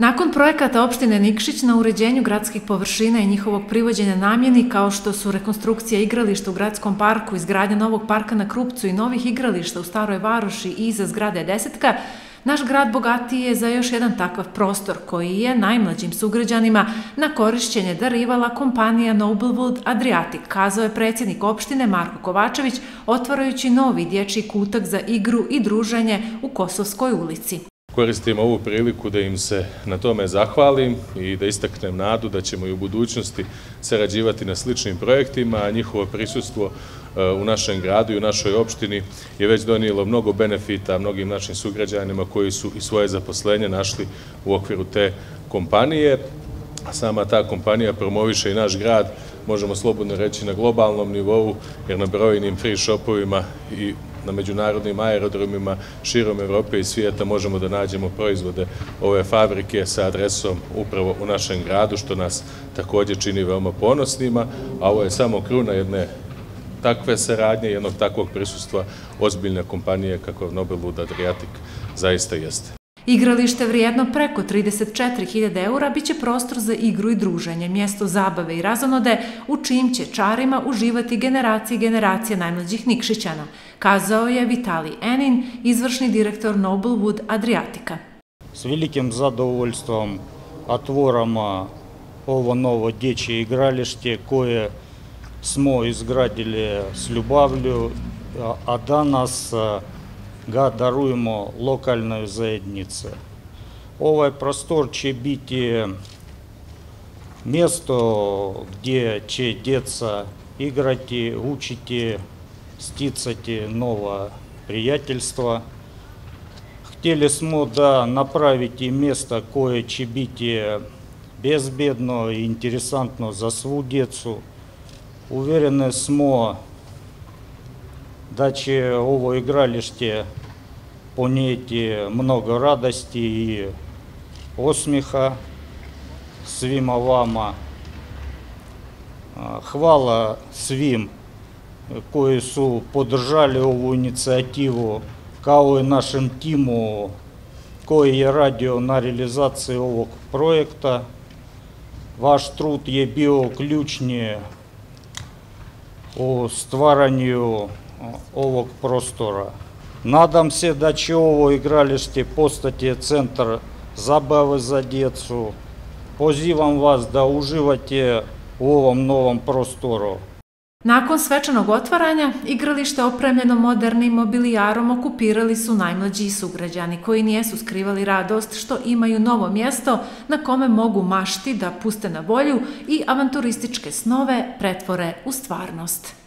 Nakon projekata opštine Nikšić na uređenju gradskih površina i njihovog privođenja namjeni, kao što su rekonstrukcija igrališta u gradskom parku, izgradnja novog parka na Krupcu i novih igrališta u Staroj Varoši i iza zgrade Desetka, naš grad bogatiji je za još jedan takav prostor koji je najmlađim sugrađanima na korišćenje darivala kompanija Noblewood Adriatic, kazao je predsjednik opštine Marko Kovačević, otvarajući novi dječji kutak za igru i druženje u Kosovskoj ulici. Koristim ovu priliku da im se na tome zahvalim i da istaknem nadu da ćemo i u budućnosti sarađivati na sličnim projektima, a njihovo prisustvo e, u našem gradu i u našoj opštini je već donijelo mnogo benefita mnogim našim sugrađanima koji su i svoje zaposlenje našli u okviru te kompanije. Sama ta kompanija promoviše i naš grad, možemo slobodno reći, na globalnom nivou, jer na brojnim free shopovima i na međunarodnim aerodromima širom Evrope i svijeta možemo da nađemo proizvode ove fabrike sa adresom upravo u našem gradu, što nas također čini veoma ponosnima, a ovo je samo kruna jedne takve saradnje, jednog takvog prisustva ozbiljne kompanije kako Nobelwood Adriatic zaista jeste. Igralište vrijedno preko 34.000 eura biće prostor za igru i druženje, mjesto zabave i razonode u čijim će čarima uživati generacije i generacije najmlađih Nikšićana, kazao je Vitali Enin, izvršni direktor Noblewood Adriatika. S velikim zadovoljstvom otvoramo ovo novo dječje igralište koje smo izgradili s ljubavlju, a danas ga darujemo lokalnoj zajednici. Ovaj prostor će biti mjesto gdje će djeca igrati, učiti, sticati novo prijateljstvo. Htjeli smo da napraviti mjesto koje će biti bezbedno i interesantno za svu djecu. Uvereni smo da će ovo igralište ponijeti mnogo radosti i osmiha svima vama. Hvala svim koji su podržali ovu inicijativu, kao i našem timu koji je radio na realizaciji ovog projekta. Vaš trud je bio ključni u stvaranju ovog prostora. Nadam se da će ovo igralište postati centar zabave za djecu. Pozivam vas da uživate u ovom novom prostoru. Nakon svečanog otvaranja, igralište opremljeno modernim mobilijarom okupirali su najmlađi sugrađani koji nijesu skrivali radost što imaju novo mjesto na kome mogu mašti da puste na volju i avanturističke snove pretvore u stvarnost.